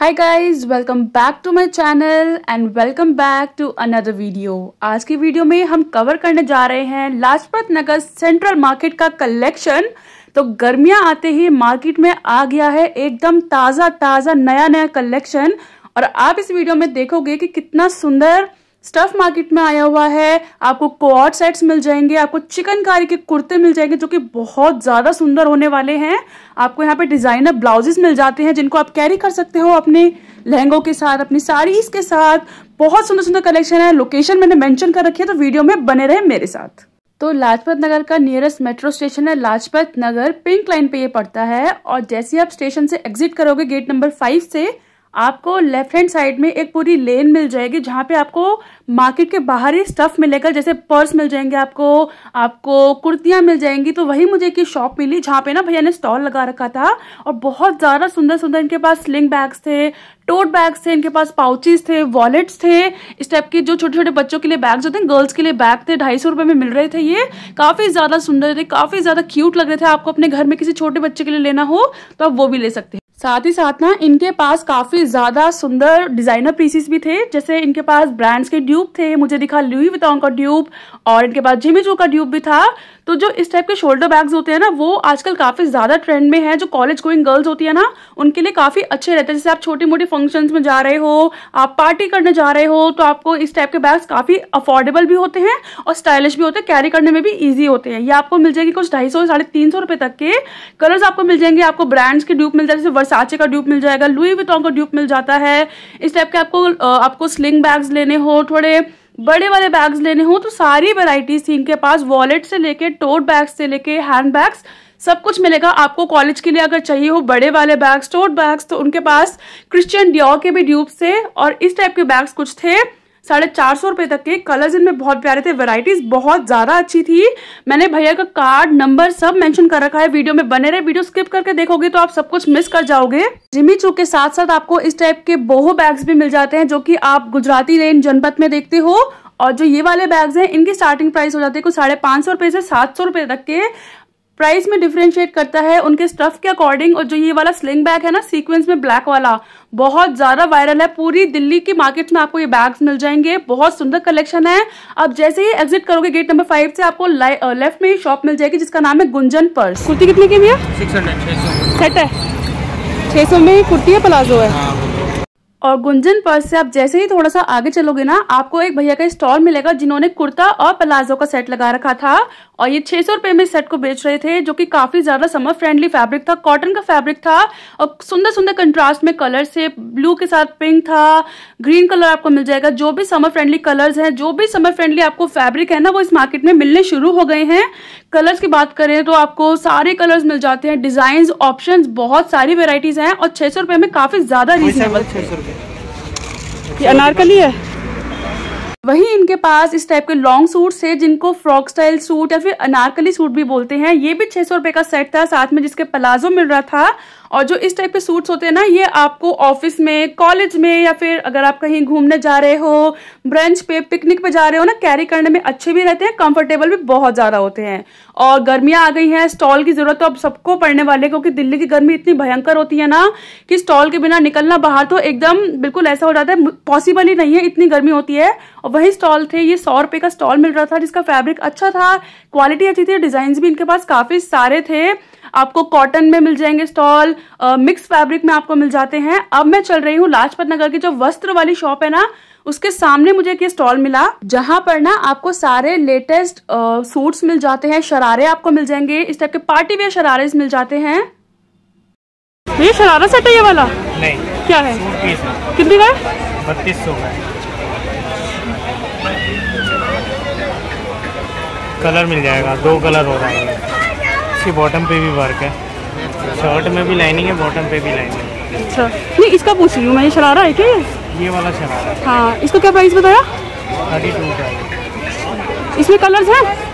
Hi guys welcome back to my channel and welcome back to another video आज की video में हम cover करने जा रहे हैं लाजपत नगर सेंट्रल मार्केट का कलेक्शन तो गर्मियाँ आते ही मार्केट में आ गया है एकदम ताज़ा ताज़ा नया नया कलेक्शन और आप इस वीडियो में देखोगे कि कितना सुंदर स्टफ़ मार्केट में आया हुआ है। आपको कोट सेट्स मिल जाएँगे, आपको चिकनकारी के कुर्ते मिल जाएँगे, जो कि बहुत ज़्यादा सुंदर होने वाले हैं। आपको यहाँ पे डिज़ाइनर ब्लाउजेस मिल जाते हैं, जिनको आप कैरी कर सकते हो अपने लहंगों के साथ, अपनी साड़ीज के साथ। बहुत सुंदर सुंदर कलेक्शन है। लोकेशन मैंने मैंशन कर रखी है तो वीडियो में बने रहे मेरे साथ। तो लाजपत नगर का नियरेस्ट मेट्रो स्टेशन है, लाजपत नगर। पिंक लाइन पे ये पड़ता है और जैसे आप स्टेशन से एग्जिट करोगे गेट नंबर फाइव से आपको लेफ़्ट हैंड साइड में एक पूरी लेन मिल जाएगी जहाँ पे आपको मार्केट के बाहर ही स्टफ़ मिलेगा, जैसे पर्स मिल जाएँगे आपको आपको कुर्तियाँ मिल जाएँगी। तो वही मुझे की शॉप मिली जहाँ पे ना भैया ने स्टॉल लगा रखा था और बहुत ज़्यादा सुंदर सुंदर इनके पास स्लिंग बैग्स थे टोट बैग्स थे, इनके पास पाउचेस थे वॉलेट्स थे। इस टाइप के जो छोटे छोटे बच्चों के लिए बैग्स होते हैं गर्ल्स के लिए बैग थे, ढाई सौ रुपए में मिल रहे थे ये। काफ़ी ज़्यादा सुंदर थे, काफ़ी ज़्यादा क्यूट लग रहे थे। आपको अपने घर में किसी छोटे बच्चे के लिए लेना हो तो आप वो भी ले सकते हैं। साथ ही साथ ना, इनके पास काफ़ी ज़्यादा सुंदर डिज़ाइनर पीसेस भी थे। जैसे इनके पास ब्रांड्स के ड्यूब थे, मुझे दिखा लुई विताउन का ड्यूब और इनके पास जिमी जो का ड्यूब भी था। तो जो इस टाइप के शोल्डर बैग्स होते हैं ना, वो आजकल काफ़ी ज़्यादा ट्रेंड में है। जो कॉलेज गोइंग गर्ल्स होती है ना, उनके लिए काफ़ी अच्छे रहते हैं। जैसे आप छोटी मोटी फ़ंक्शन में जा रहे हो, आप पार्टी करने जा रहे हो तो आपको इस टाइप के बैग्स काफ़ी अफोर्डेबल भी होते हैं और स्टाइलिश भी होते हैं। कैरी करने में भी ईजी होते हैं। ये आपको मिल जाएगी कुछ ढाई सौ, साढ़े तीन सौ रुपए तक के कलर्स आपको मिल जाएँगे। आपको ब्रांड्स के ड्यूप मिल जाए जैसे वर्साचे का ड्यूप मिल जाएगा लुई विटॉन का ड्यूप मिल जाता है। इस टाइप के आपको आपको स्लिंग बैग्स लेने हो, थोड़े बड़े वाले बैग्स लेने हो तो सारी वेराइटीज थी इनके पास। वॉलेट से लेके टोट बैग्स से लेके हैंड बैग्स सब कुछ मिलेगा आपको कॉलेज के लिए अगर चाहिए हो। बड़े वाले बैग्स टोट बैग्स तो उनके पास क्रिश्चियन डिओ के भी ड्यूब से और इस टाइप के बैग्स कुछ थे। साढ़े चार सौ रुपए तक के कलर्स इनमें बहुत प्यारे थे वेराइटीज बहुत ज़्यादा अच्छी थी। मैंने भैया का कार्ड नंबर सब मेंशन कर रखा है वीडियो में बने रहे वीडियो स्किप करके देखोगे तो आप सब कुछ मिस कर जाओगे। जिमी चू के साथ साथ आपको इस टाइप के बोहो बैग्स भी मिल जाते हैं, जो कि आप गुजराती रेंज जनपद में देखते हो। और जो ये वाले बैग्स हैं, इनकी स्टार्टिंग प्राइस हो जाती है कुछ साढ़े पाँच सौ रुपए से सात सौ रुपए तक के। प्राइस में डिफ्रेंशिएट करता है उनके स्टफ़ के अकॉर्डिंग और जो ये वाला स्लिंग बैग है ना सीक्वेंस में ब्लैक वाला बहुत ज़्यादा वायरल है। पूरी दिल्ली की मार्केट में आपको ये बैग्स मिल जाएँगे। बहुत सुंदर कलेक्शन है। अब जैसे ही एग्जिट करोगे गेट नंबर फाइव से आपको लेफ़्ट में ही शॉप मिल जाएगी जिसका नाम है गुंजन पर्स कुर्ती कितने की भैया? है। छह सौ में कुर्ती है प्लाजो है। हाँ, और गुंजन पर्स से आप जैसे ही थोड़ा सा आगे चलोगे ना आपको एक भैया का स्टॉल मिलेगा जिन्होंने कुर्ता और प्लाजो का सेट लगा रखा था। और ये छह सौ रुपए में सेट को बेच रहे थे जो कि काफ़ी ज़्यादा समर फ्रेंडली फैब्रिक था कॉटन का फैब्रिक था। और सुंदर सुंदर कंट्रास्ट में कलर से ब्लू के साथ पिंक था ग्रीन कलर आपको मिल जाएगा। जो भी समर फ्रेंडली कलर्स हैं जो भी समर फ्रेंडली आपको फैब्रिक है ना वो इस मार्केट में मिलने शुरू हो गए हैं। कलर्स की बात करें तो आपको सारे कलर्स मिल जाते हैं डिज़ाइन ऑप्शन बहुत सारी वेराइटीज हैं और छह सौ रुपए में काफ़ी ज़्यादा रीजनेबल ये अनारकली है। वही इनके पास इस टाइप के लॉन्ग सूट है जिनको फ्रॉक स्टाइल सूट या फिर अनारकली सूट भी बोलते हैं। ये भी छह सौ रुपए का सेट था, साथ में जिसके प्लाजो मिल रहा था। और जो इस टाइप के सूट्स होते हैं ना, ये आपको ऑफ़िस में कॉलेज में या फिर अगर आप कहीं घूमने जा रहे हो ब्रंच पे पिकनिक पे जा रहे हो ना कैरी करने में अच्छे भी रहते हैं कंफर्टेबल भी बहुत ज़्यादा होते हैं। और गर्मियाँ आ गई हैं, स्टॉल की ज़रूरत तो अब सबको पड़ने वाले क्योंकि दिल्ली की गर्मी इतनी भयंकर होती है ना कि स्टॉल के बिना निकलना बाहर तो एकदम बिल्कुल ऐसा हो जाता है पॉसिबल ही नहीं है, इतनी गर्मी होती है। और वही स्टॉल थे, ये सौ रुपए का स्टॉल मिल रहा था, जिसका फैब्रिक अच्छा था क्वालिटी अच्छी थी डिज़ाइन भी इनके पास काफ़ी सारे थे। आपको कॉटन में मिल जाएँगे स्टॉल मिक्स फैब्रिक में आपको मिल जाते हैं। अब मैं चल रही हूँ लाजपत नगर की जो वस्त्र वाली शॉप है ना उसके सामने मुझे एक स्टॉल मिला जहाँ पर ना आपको सारे लेटेस्ट सूट्स मिल जाते हैं शरारे आपको मिल जाएँगे इस टाइप के पार्टी वेयर शरारे मिल जाते हैं। ये शरारा सेट है ये वाला? नहीं। क्या है? कितने का बत्तीस सौ का कलर मिल जाएगा दो कलर हो रहा है। इसकी बॉटम पे भी वर्क है। शर्ट में भी लाइनिंग है बॉटम पे भी लाइनिंग है। अच्छा। नहीं इसका पूछ रही हूँ मैं ये शरारा है क्या ये वाला शरारा हाँ। इसका क्या प्राइस बताया? थर्टी टू का इसमें कलर्स हैं?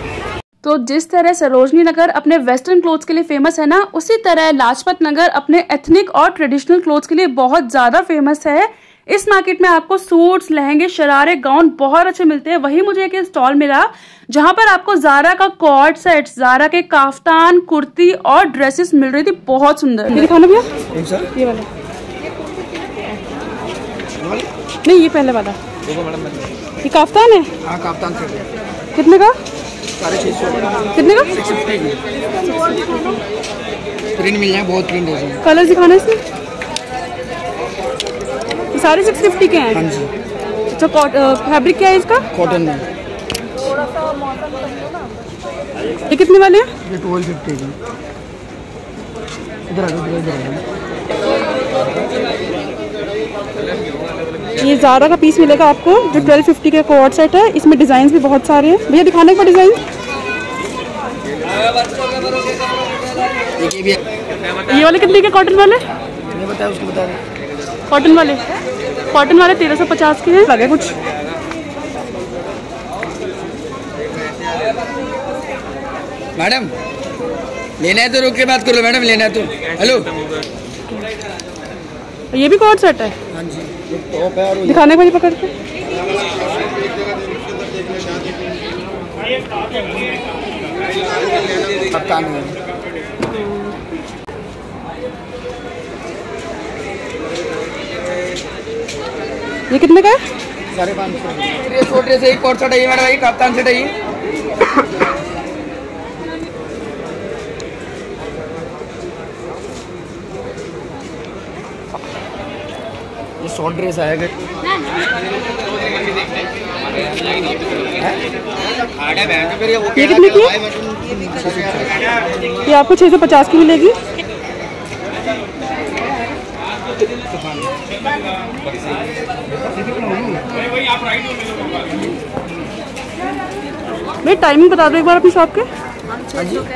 तो जिस तरह सरोजनी नगर अपने वेस्टर्न क्लोथ्स के लिए फ़ेमस है ना उसी तरह लाजपत नगर अपने एथनिक और ट्रेडिशनल क्लोथ्स के लिए बहुत ज़्यादा फ़ेमस है। इस मार्केट में आपको सूट्स लहंगे शरारे गाउन बहुत अच्छे मिलते हैं। वही मुझे एक स्टॉल मिला जहाँ पर आपको जारा का कॉर्ड सेट जारा के काफ्तान कुर्ती और ड्रेसेस मिल रही थी। बहुत सुंदर। दिखाना भैया। ये वाला। नहीं ये पहले वाला। देखो मैडम ये काफ्तान है? हाँ काफ्तान से कितने का? साढ़े छः सौ। कितने का? सिक्स फिफ्टी प्रिंट मिल जाए बहुत प्रिंट है कलर दिखाना इसमें? सारे सिक्स फिफ्टी के हाँ। हैं जी। अच्छा फैब्रिक क्या है इसका? कॉटन में ये कितने वाले हैं? ये ट्वेल्व फिफ्टी की इधर आ जाओ इधर इधर आ जाओ ये ज़ारा का पीस मिलेगा आपको जो ट्वेल्व फिफ्टी का कोड सेट है। इसमें डिज़ाइन भी बहुत सारे हैं। भैया दिखाने का डिज़ाइन ये वाले कितने के कॉटन वाले? नहीं बताया उसको बता दो कॉटन वाले। कॉटन वाले तेरह सौ पचास के हैं। लगे कुछ? मैडम लेना है तो रुक के बात करो मैडम लेना है तो। हेलो। ये भी कोड सेट है। दिखाने का पकड़ के। ये कितने का है? साढ़े पाँच सौ। ये शॉर्ट ड्रेस एक ये कप्तान है। शॉर्ट ड्रेस आएगा ये कितने की ये आपको छः सौ पचास की मिलेगी। भाई टाइमिंग बता दो एक बार अपनी शॉप के।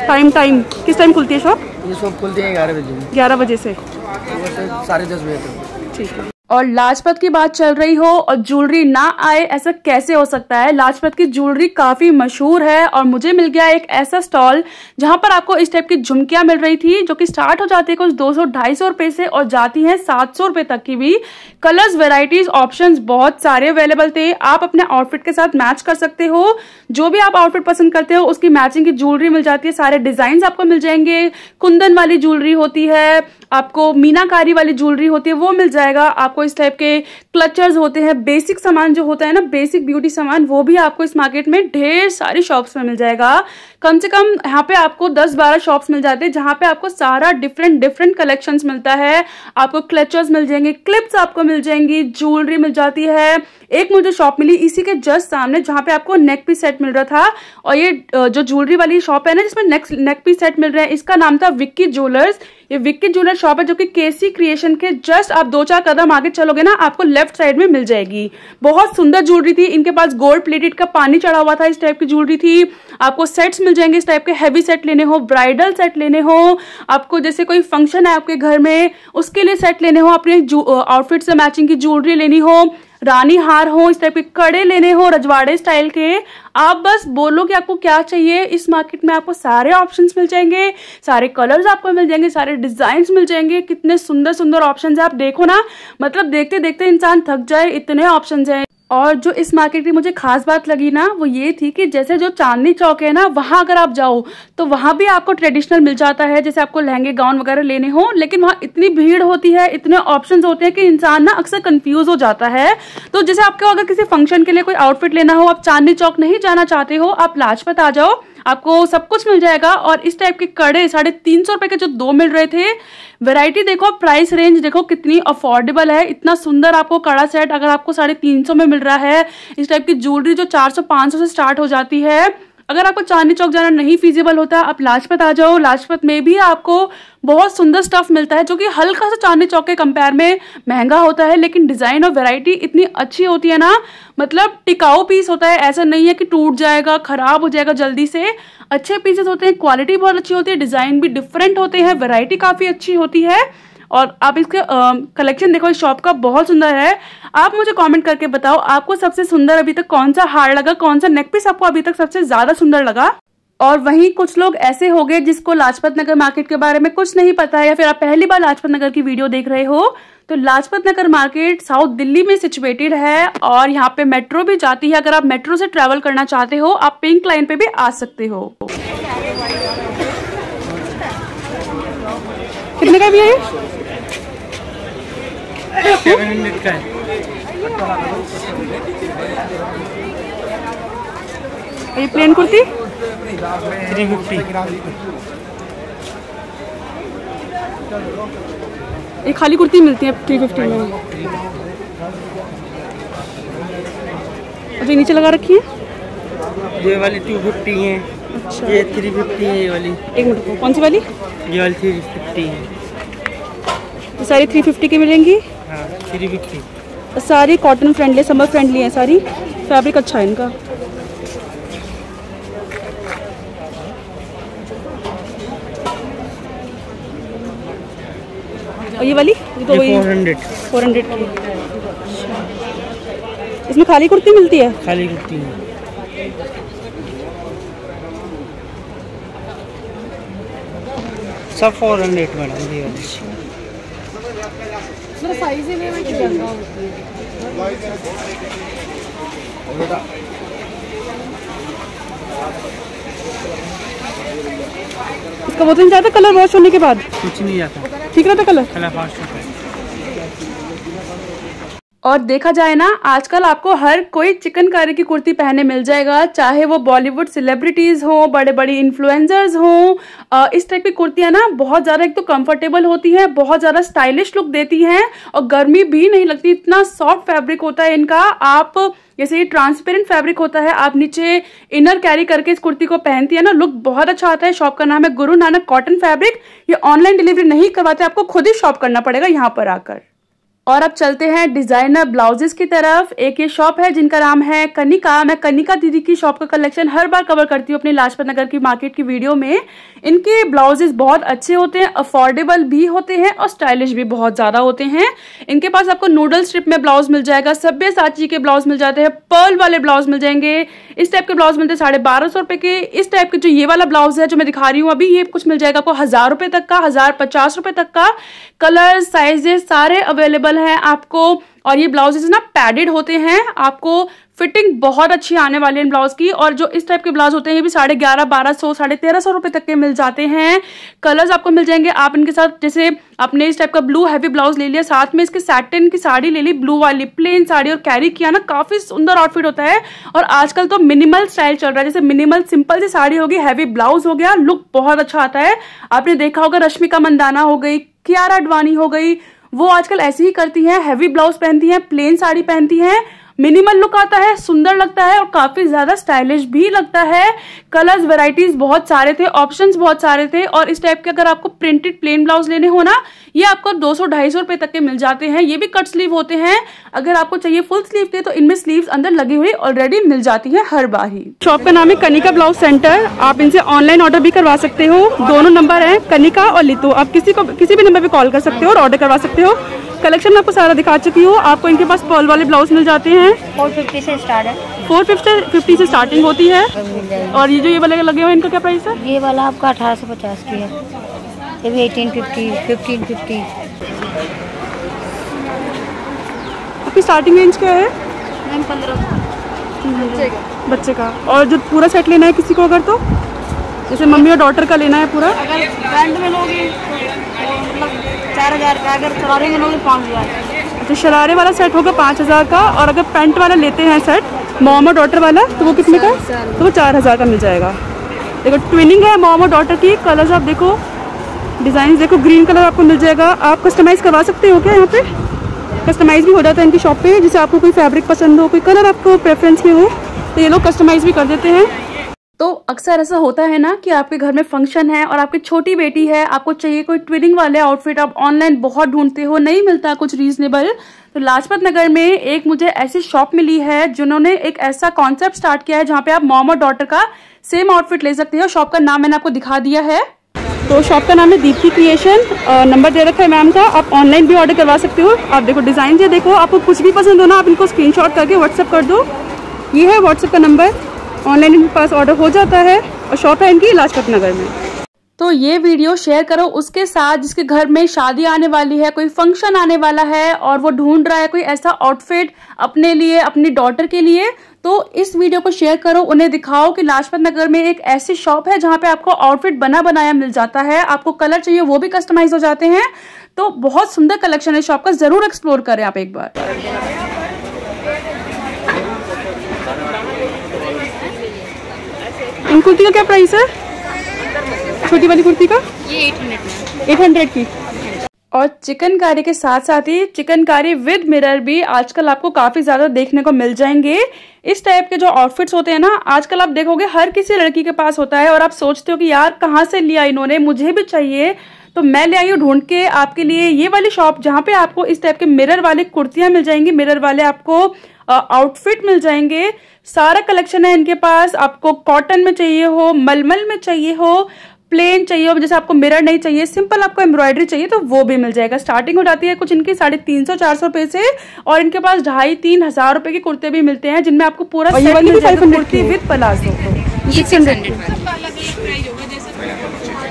टाइम टाइम किस टाइम खुलती है शॉप ये शॉप खुलती है ग्यारह बजे। ग्यारह बजे से। साढ़े दस बजे तक। ठीक है। और लाजपत की बात चल रही हो और ज्वेलरी ना आए, ऐसा कैसे हो सकता है? लाजपत की ज्वेलरी काफ़ी मशहूर है और मुझे मिल गया एक ऐसा स्टॉल जहाँ पर आपको इस टाइप की झुमकियाँ मिल रही थी, जो कि स्टार्ट हो जाती है कुछ 200 250 रुपए से और जाती हैं 700 रुपए तक की भी। कलर्स वेराइटीज ऑप्शंस बहुत सारे अवेलेबल थे। आप अपने आउटफिट के साथ मैच कर सकते हो। जो भी आप आउटफिट पसंद करते हो, उसकी मैचिंग की ज्वेलरी मिल जाती है। सारे डिज़ाइन आपको मिल जाएँगे। कुंदन वाली ज्वेलरी होती है आपको मीनाकारी वाली ज्वेलरी होती है, वो मिल जाएगा। आपको इस टाइप के क्लचर्स होते हैं बेसिक सामान जो होता है ना बेसिक ब्यूटी सामान, वो भी आपको इस मार्केट में ढेर सारी शॉप्स में मिल जाएगा। कम से कम यहाँ पे आपको 10-12 शॉप्स मिल जाते हैं, जहाँ पे आपको सारा डिफरेंट डिफरेंट कलेक्शन मिलता है। आपको क्लचर्स मिल जाएँगे क्लिप्स आपको मिल जाएँगी ज्वेलरी मिल जाती है। एक मुझे शॉप मिली इसी के जस्ट सामने, जहाँ पे आपको नेक पीस सेट मिल रहा था। और ये जो ज्वेलरी वाली शॉप है ना, जिसमें नेक नेक पीस सेट मिल रहे हैं, इसका नाम था विक्की ज्वेलर्स ये विक्की ज्वेलर शॉप है जो कि केसी क्रिएशन के जस्ट आप दो चार कदम आगे चलोगे ना, आपको लेफ़्ट साइड में मिल जाएगी। बहुत सुंदर ज्वेलरी थी, इनके पास गोल्ड प्लेटेड का पानी चढ़ा हुआ था इस टाइप की ज्वेलरी थी। आपको सेट्स मिल जाएँगे इस टाइप के हैवी सेट लेने हो ब्राइडल सेट लेने हो, आपको जैसे कोई फ़ंक्शन है आपके घर में, उसके लिए सेट लेने हो, अपने आउटफिट से मैचिंग की ज्वेलरी लेनी हो रानी हार हो, इस टाइप के कड़े लेने हो रजवाड़े स्टाइल के। आप बस बोलो कि आपको क्या चाहिए। इस मार्केट में आपको सारे ऑप्शन मिल जाएँगे। सारे कलर्स आपको मिल जाएँगे, सारे डिज़ाइन मिल जाएँगे। कितने सुंदर सुंदर ऑप्शन है, आप देखो ना। मतलब देखते देखते इंसान थक जाए, इतने ऑप्शन हैं। और जो इस मार्केट की मुझे खास बात लगी ना, वो ये थी कि जैसे जो चांदनी चौक है ना, वहाँ अगर आप जाओ तो वहाँ भी आपको ट्रेडिशनल मिल जाता है, जैसे आपको लहंगे गाउन वगैरह लेने हो, लेकिन वहाँ इतनी भीड़ होती है, इतने ऑप्शंस होते हैं कि इंसान ना अक्सर कंफ्यूज हो जाता है। तो जैसे आपको अगर किसी फ़ंक्शन के लिए कोई आउटफिट लेना हो, आप चांदनी चौक नहीं जाना चाहते हो, आप लाजपत आ जाओ आपको सब कुछ मिल जाएगा और इस टाइप के कड़े साढ़े तीन सौ रुपए के जो दो मिल रहे थे वैरायटी देखो प्राइस रेंज देखो कितनी अफोर्डेबल है, इतना सुंदर आपको कड़ा सेट अगर आपको साढ़े तीन सौ में मिल रहा है, इस टाइप की ज्वेलरी जो चार सौ, पाँच सौ से स्टार्ट हो जाती है अगर आपको चांदनी चौक जाना नहीं फिजिबल होता, आप लाजपत आ जाओ। लाजपत में भी आपको बहुत सुंदर स्टफ़ मिलता है, जो कि हल्का सा चांदनी चौक के कंपेयर में महँगा होता है, लेकिन डिज़ाइन और वैरायटी इतनी अच्छी होती है ना मतलब टिकाऊ पीस होता है। ऐसा नहीं है कि टूट जाएगा, खराब हो जाएगा जल्दी से। अच्छे पीसेस होते हैं क्वालिटी बहुत अच्छी होती है डिज़ाइन भी डिफरेंट होते हैं वैरायटी काफ़ी अच्छी होती है। और आप इसके कलेक्शन देखो, इस शॉप का बहुत सुंदर है। आप मुझे कमेंट करके बताओ, आपको सबसे सुंदर अभी तक कौन सा हार लगा, कौन सा नेक पीस आपको अभी तक सबसे ज़्यादा सुंदर लगा? और वहीं कुछ लोग ऐसे हो गए जिसको लाजपत नगर मार्केट के बारे में कुछ नहीं पता है, या फिर आप पहली बार लाजपत नगर की वीडियो देख रहे हो तो लाजपत नगर मार्केट साउथ दिल्ली में सिचुएटेड है और यहाँ पे मेट्रो भी जाती है। अगर आप मेट्रो से ट्रेवल करना चाहते हो, आप पिंक लाइन पे भी आ सकते हो। कितने का भी है? सेवन हंड्रेड का है ये प्लेन कुर्ती? थ्री फिफ्टी ये खाली कुर्ती मिलती है थ्री फिफ्टी में। अच्छा नीचे लगा रखी है? ये वाली टू फिफ्टी है। अच्छा। ये थ्री फिफ्टी है ये वाली। एक मिनट कौन सी वाली? ये वाली थ्री फिफ्टी है। ये सारी थ्री फिफ्टी की मिलेंगी। हाँ सारी कॉटन फ्रेंडली समर फ्रेंडली है सारी। फैब्रिक अच्छा है इनका। और ये वाली? ये तो वही फोर हंड्रेड की। इसमें खाली कुर्ती मिलती है? खाली कुर्ती। है सब फोर हंड्रेड मैडम ये वाली इसका बहुत नहीं जाता कलर वॉश होने के बाद? कुछ नहीं जाता ठीक रहता कलर? कलर फास्ट होता है। और देखा जाए ना, आजकल आपको हर कोई चिकनकारी की कुर्ती पहने मिल जाएगा, चाहे वो बॉलीवुड सेलिब्रिटीज हो बड़े बड़े इन्फ्लुएंसर्स हो इस टाइप की कुर्तियाँ ना बहुत ज़्यादा एक तो कंफर्टेबल होती हैं, बहुत ज़्यादा स्टाइलिश लुक देती हैं, और गर्मी भी नहीं लगती, इतना सॉफ्ट फैब्रिक होता है इनका, आप, जैसे ये ट्रांसपेरेंट फैब्रिक होता है, आप नीचे इनर कैरी करके इस कुर्ती को पहनती है ना लुक बहुत अच्छा आता है शॉप का नाम है गुरु नानक कॉटन फैब्रिक ये ऑनलाइन डिलीवरी नहीं करवाते, आपको खुद ही शॉप करना पड़ेगा यहाँ पर आकर। और अब चलते हैं डिज़ाइनर ब्लाउजेस की तरफ़। एक ये शॉप है, जिनका नाम है कनिका। मैं कनिका दीदी की शॉप का कलेक्शन हर बार कवर करती हूँ अपने लाजपत नगर की मार्केट की वीडियो में। इनके ब्लाउजेस बहुत अच्छे होते हैं अफोर्डेबल भी होते हैं और स्टाइलिश भी बहुत ज़्यादा होते हैं। इनके पास आपको नूडल स्ट्रिप में ब्लाउज मिल जाएगा सभ्य साची के ब्लाउज मिल जाते हैं पर्ल वाले ब्लाउज मिल जाएँगे। इस टाइप के ब्लाउज मिलते हैं साढ़े बारह सौ रुपए के। इस टाइप के जो ये वाला ब्लाउज है, जो मैं दिखा रही हूँ अभी, ये कुछ मिल जाएगा आपको हज़ार रुपए तक का, हज़ार पचास रुपए तक का। कलर साइजेस सारे अवेलेबल हैं आपको, और ये ब्लाउजेज ना पैडेड होते हैं। आपको फिटिंग बहुत अच्छी आने वाली है इन ब्लाउज की, और जो इस टाइप के ब्लाउज होते हैं, ये भी साढ़े ग्यारह, बारह सौ, साढ़े तेरह सौ रुपए तक के मिल जाते हैं। कलर्स आपको मिल जाएँगे। आप इनके साथ जैसे आपने इस टाइप का ब्लू हैवी ब्लाउज ले लिया, साथ में इसके सैटिन की साड़ी ले ली ब्लू वाली प्लेन साड़ी, और कैरी किया ना, काफ़ी सुंदर आउटफिट होता है। और आजकल तो मिनिमल स्टाइल चल रहा है। जैसे मिनिमल सिंपल सी साड़ी होगी हैवी ब्लाउज हो गया लुक बहुत अच्छा आता है। आपने देखा होगा, रश्मिका मंदाना हो गई, कियारा अडवाणी हो गई वो आजकल ऐसे ही करती हैं हैवी ब्लाउज पहनती हैं प्लेन साड़ी पहनती हैं मिनिमल लुक आता है, सुंदर लगता है और काफ़ी ज़्यादा स्टाइलिश भी लगता है। कलर्स वैरायटीज बहुत सारे थे ऑप्शंस बहुत सारे थे और इस टाइप के अगर आपको प्रिंटेड प्लेन ब्लाउज लेने हो ना, ये आपको दो सौ ढाई सौ रुपए तक के मिल जाते हैं। ये भी कट स्लीव होते हैं। अगर आपको चाहिए फुल स्लीव के तो इनमें स्लीव अंदर लगी हुई ऑलरेडी मिल जाती है हर बार। ही शॉप का नाम है कनिका ब्लाउज सेंटर आप इनसे ऑनलाइन ऑर्डर भी करवा सकते हो। दोनों नंबर है, कनिका और लितु। आप किसी को, किसी भी नंबर पे कॉल कर सकते हो और ऑर्डर करवा सकते हो। कलेक्शन मैं आपको सारा दिखा चुकी हूँ। आपको इनके पास पर्ल वाले ब्लाउज मिल जाते हैं। फोर फिफ्टी से स्टार्ट है। फोर फिफ्टी से स्टार्टिंग होती है? और ये जो ये वाले लगे हुए इनका क्या प्राइस है? ये वाला आपका अठारह सौ पचास की है। ये भी एटीन फिफ्टी फिफ्टीन फिफ्टी आपकी स्टार्टिंग रेंज क्या है? मैम पंद्रह बच्चे का। और जो पूरा सेट लेना है किसी को अगर तो? जैसे मम्मी और डॉटर का लेना है पूरा? अगर ब्रांड में लोगे तो मतलब चार हज़ार का अगर सवारी में लोगे पाँच हज़ार। तो शरारे वाला सेट होगा पाँच हज़ार का और अगर पेंट वाला लेते हैं सेट मॉम और डॉटर वाला तो वो कितने का तो वो चार हज़ार का मिल जाएगा। देखो ट्विनिंग है मॉम और डॉटर की कलर्स आप देखो डिज़ाइन देखो ग्रीन कलर आपको मिल जाएगा। आप कस्टमाइज़ करवा सकते हो क्या यहाँ पे? कस्टमाइज़ भी हो जाता है इनकी शॉप पे। जैसे आपको कोई फैब्रिक पसंद हो कोई कलर आपको प्रेफरेंस में हो तो ये लोग कस्टमाइज़ भी कर देते हैं। तो अक्सर ऐसा होता है ना कि आपके घर में फ़ंक्शन है और आपकी छोटी बेटी है, आपको चाहिए कोई ट्विनिंग वाले आउटफिट आप ऑनलाइन बहुत ढूंढते हो, नहीं मिलता कुछ रीजनेबल तो लाजपत नगर में एक मुझे ऐसी शॉप मिली है जिन्होंने एक ऐसा कॉन्सेप्ट स्टार्ट किया है जहाँ पे आप मॉम और डॉटर का सेम आउटफिट ले सकते हो। शॉप का नाम मैंने आपको दिखा दिया है। तो शॉप का नाम है दीप्ति क्रिएशन नंबर दे रखा है मैम का। आप ऑनलाइन भी ऑर्डर करवा सकते हो। आप देखो डिज़ाइन ये देखो। आपको कुछ भी पसंद हो ना, आप इनको स्क्रीनशॉट करके व्हाट्सअप कर दो। ये है व्हाट्सएप का नंबर ऑनलाइन इनके पास ऑर्डर हो जाता है और शॉप है इनकी लाजपत नगर में। तो ये वीडियो शेयर करो उसके साथ जिसके घर में शादी आने वाली है, कोई फ़ंक्शन आने वाला है और वो ढूंढ रहा है कोई ऐसा आउटफिट अपने लिए, अपनी डॉटर के लिए तो इस वीडियो को शेयर करो, उन्हें दिखाओ कि लाजपत नगर में एक ऐसी शॉप है जहाँ पे आपको आउटफिट बना बनाया मिल जाता है, आपको कलर चाहिए वो भी कस्टमाइज हो जाते हैं। तो बहुत सुंदर कलेक्शन है शॉप का, ज़रूर एक्सप्लोर करें आप एक बार। इन कुर्ती का क्या प्राइस है? छोटी वाली कुर्ती का? ये एट हंड्रेड में। एट हंड्रेड की। और चिकनकारी के साथ साथ ही चिकनकारी विद मिरर भी आजकल आपको काफ़ी ज़्यादा देखने को मिल जाएँगे। इस टाइप के जो आउटफिट्स होते हैं ना आजकल आप देखोगे हर किसी लड़की के पास होता है और आप सोचते हो कि यार कहाँ से लिया इन्होंने मुझे भी चाहिए। तो मैं ले आई हूँ ढूंढ के आपके लिए ये वाली शॉप जहाँ पे आपको इस टाइप के मिरर वाली कुर्तियाँ मिल जाएँगी। मिरर वाले आपको आउटफिट मिल जाएँगे। सारा कलेक्शन है इनके पास। आपको कॉटन में चाहिए हो मलमल में चाहिए हो प्लेन चाहिए हो जैसे आपको मिरर नहीं चाहिए सिंपल आपको एम्ब्रॉयडरी चाहिए तो वो भी मिल जाएगा। स्टार्टिंग हो जाती है कुछ इनकी साढ़े तीन सौ चार सौ रुपए से और इनके पास ढाई तीन हज़ार रुपए के कुर्ते भी मिलते हैं जिनमें आपको पूरा वाली भी 500 kurti with palazzo six hundred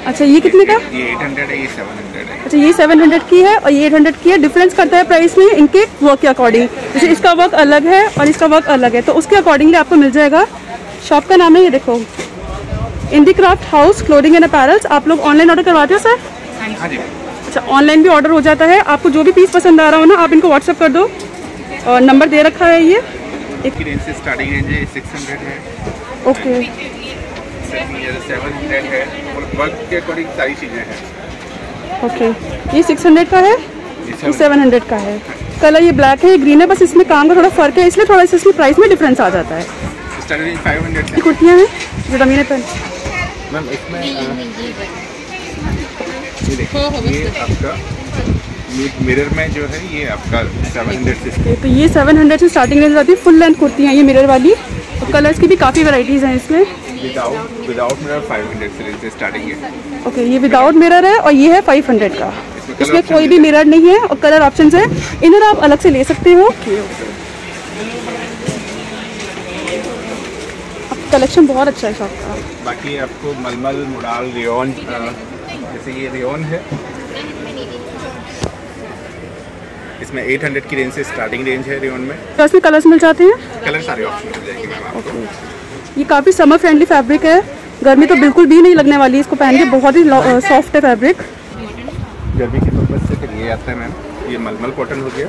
अच्छा ये कितने का? ये 800 है ये 700 है अच्छा ये 700 की है और ये 800 की है. डिफरेंस करता है प्राइस में इनके वर्क के अकॉर्डिंग जैसे इसका वर्क अलग है और इसका वर्क अलग है. तो उसके अकॉर्डिंगली आपको मिल जाएगा. शॉप का नाम है ये देखो. Indie Craft House clothing and apparels आप लोग ऑनलाइन ऑर्डर करवाते हो सर हाँ जी. अच्छा ऑनलाइन भी ऑर्डर हो जाता है. आपको जो भी पीस पसंद आ रहा हो ना आप इनको व्हाट्सअप कर दो. और नंबर दे रखा है ये. की रेंज से स्टार्टिंग रेंज है 600 है. ओके सेवन हंड्रेड है. और वर्क के अकॉर्डिंग सारी चीज़ें हैं. ओके ये 600 का है? ये 700 700 का है. कलर ये ब्लैक है ये ग्रीन है बस इसमें काम का थोड़ा फ़र्क है इसलिए थोड़ा सा इसमें प्राइस में डिफरेंस आ जाता है. स्टार्टिंग रेंज 500 ये कुर्तियाँ हैं जो डमी ने पहन मैम इसमें ये देखिए ये आपका मिरर में जो है ये आपका 700 से तो ये 700 से स्टार्टिंग रेंज आती है फुल लेंथ कुर्ती कुर्तियाँ ये मिरर वाली. और कलर्स की भी काफ़ी वैरायटीज़ हैं इसमें. विदाउट विदाउट मिरर 500 से रेंज स्टार्टिंग है ओके ये विदाउट मिरर है और ये है 500 का। इसमें इसमें कोई भी मिरर नहीं है और कलर ऑप्शन है। इनर आप अलग से ले सकते हो। कलेक्शन बहुत अच्छा है शॉप का। बाकी आपको मलमल मुडाल रियोन जैसे ये रियोन है। इसमें 800 की रेंज से स्टार्टिंग रेंज है रियोन में। तो इसमें कलर्स मिल जाते हैं? कलर सारे ऑप्शन मिल जाएँगे मैम आपको। ये काफ़ी समर फ्रेंडली फैब्रिक है। गर्मी तो बिल्कुल भी नहीं लगने वाली इसको पहन के बहुत ही सॉफ्ट है फैब्रिक गर्मी के पर्पज से फिर ये आता है मैम ये मलमल कॉटन हो गया।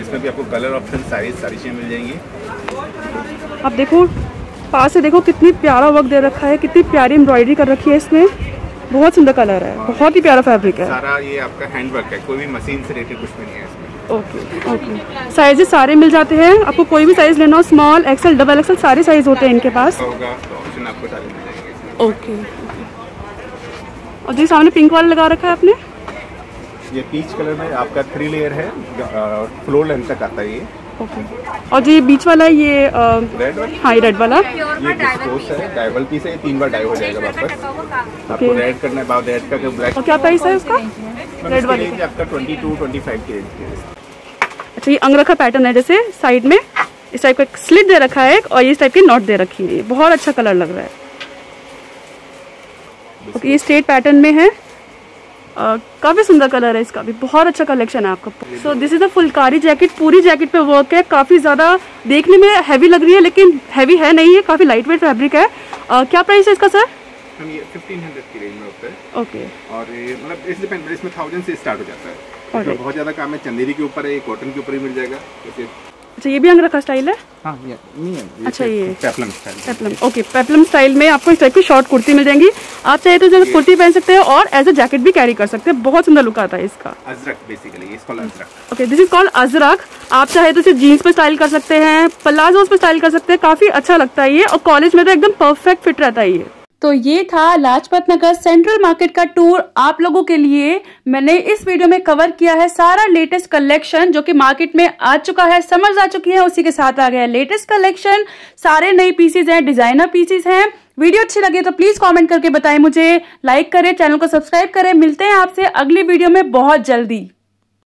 इसमें भी आपको कलर ऑप्शन साइज़ सारी चीज़ें मिल जाएँगी। आप देखो पास से देखो कितनी प्यारा वर्क दे रखा है कितनी प्यारी एम्ब्रॉयडरी कर रखी है इसमें। बहुत सुंदर कलर है बहुत ही प्यारा फैब्रिक है। सारा ये आपका हैंड वर्क है कोई भी मशीन से रिलेटेड कुछ भी नहीं है ओके ओके साइजेस सारे मिल जाते हैं। आपको कोई भी साइज़ लेना हो स्मॉल एक्सेल डबल एक्सेल सारे साइज़ होते हैं इनके पास। होगा तो ओके और जी सामने पिंक वाला लगा रखा है आपने? ये पीच कलर में आपका थ्री लेयर है फ्लोर लेंथ तक आता है ये। ओके और जो ये बीच वाला? है ये रेड हाँ ये रेड वाला ये डिस्पोज है डाइवल पीस है तीन बार डाई हो जाएगा वापस। आपको रेड करना है बाद रेड का ब्लैक और क्या प्राइस है उसका? रेड वाले आपका 22 25 की रेंज है अच्छा ये अंगरखा पैटर्न है जैसे साइड में इस टाइप का एक स्लिट दे रखा है और इस टाइप की नॉट दे रखी है। बहुत अच्छा कलर लग रहा है। ओके ये स्ट्रेट पैटर्न में है। काफ़ी सुंदर कलर है इसका भी बहुत अच्छा कलेक्शन है आपका। So this is a phulkari jacket पूरी जैकेट पे वर्क है। काफ़ी ज़्यादा देखने में हैवी लग रही है लेकिन हैवी है नहीं है काफ़ी लाइट वेट फैब्रिक है। अ, क्या प्राइस है इसका सर हम ये 1500 की रेंज में होता है। Okay okay. और ये मतलब इस डिपेंड इसमें थाउज़ेंड से स्टार्ट हो जाता है. इसमें बहुत ज़्यादा काम है चंदेरी के ऊपर है कॉटन के ऊपर ही मिल जाएगा। अच्छा ये भी अंगरखा स्टाइल है? हाँ ये है अच्छा, ये। Peplum style peplum okay peplum style में आपको इस टाइप की शॉर्ट कुर्ती मिल जाएँगी। आप चाहे तो जैसे कुर्ती पहन सकते हैं और एज अ जैकेट भी कैरी कर सकते हैं। बहुत सुंदर लुक आता है इसका। Ajrak basically Ajrak. Okay this is called Ajrak. आप चाहे तो इसे जीन्स पे स्टाइल कर सकते हैं प्लाजोस पे स्टाइल कर सकते हैं। काफ़ी अच्छा लगता है ये और कॉलेज में तो एकदम परफेक्ट फिट रहता है ये। तो ये था लाजपत नगर सेंट्रल मार्केट का टूर आप लोगों के लिए। मैंने इस वीडियो में कवर किया है सारा लेटेस्ट कलेक्शन जो कि मार्केट में आ चुका है, समझ आ चुकी है, उसी के साथ आ गया है लेटेस्ट कलेक्शन सारे नए पीसीज हैं डिज़ाइनर पीसीज हैं। वीडियो अच्छी लगे तो प्लीज़ कमेंट करके बताएँ मुझे। लाइक करें चैनल को सब्सक्राइब करें। मिलते हैं आपसे अगली वीडियो में बहुत जल्दी।